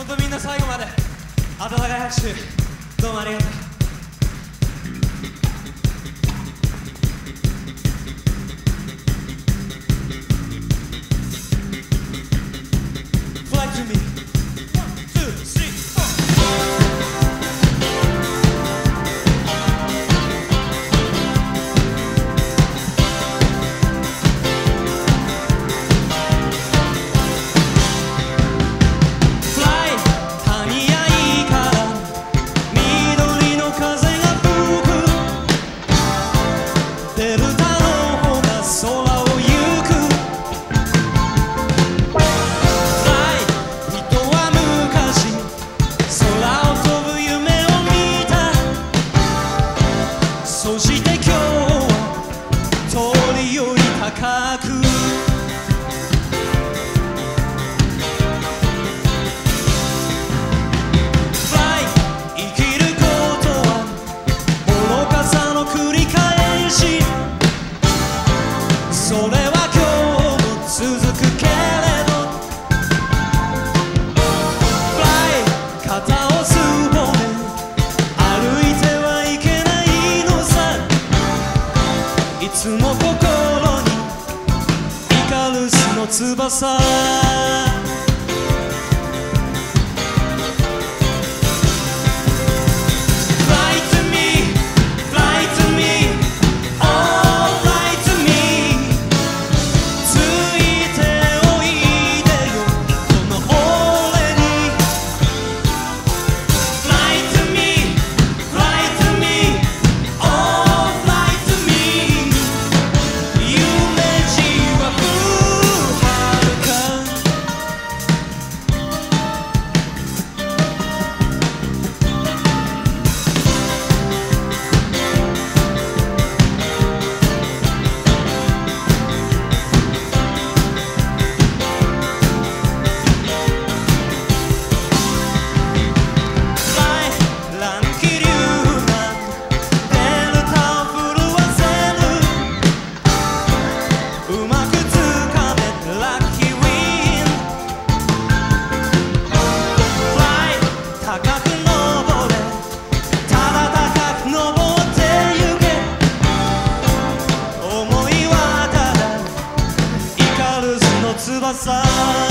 本当みんな最後まで温かい拍手どうもありがとう。翼 nossa.